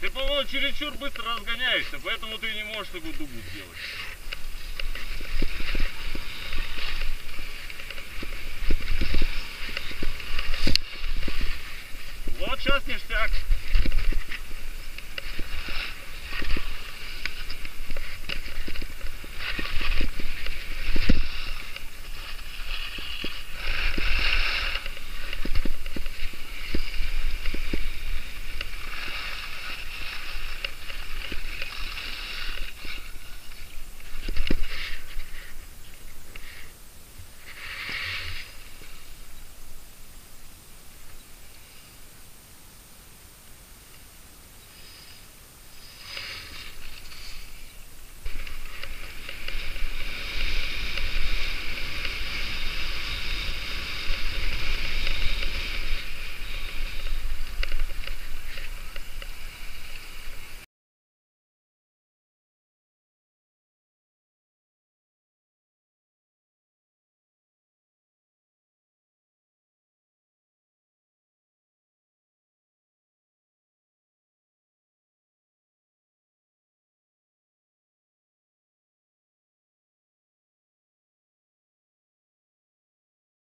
Ты по-моему чересчур быстро разгоняешься, поэтому ты не можешь такую дугу сделать. Вот сейчас ништяк.